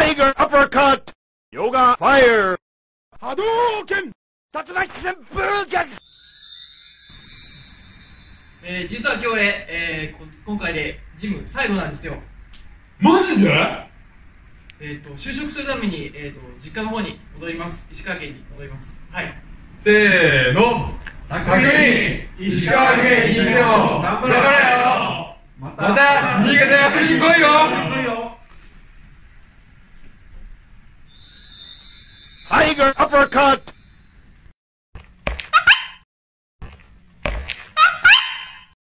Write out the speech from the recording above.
Tiger uppercut! Yoga fire! Hadouken! 竜巻旋風脚えー、実は今日俺、えー、こ今回でジム最後なんですよ。マジで？えっ、と就職するために、えー、と実家の方に戻ります。石川県に戻ります。はい。せーの。高木石川県にいても頑張れよ。また新潟遊びに来いよ Tiger uppercut!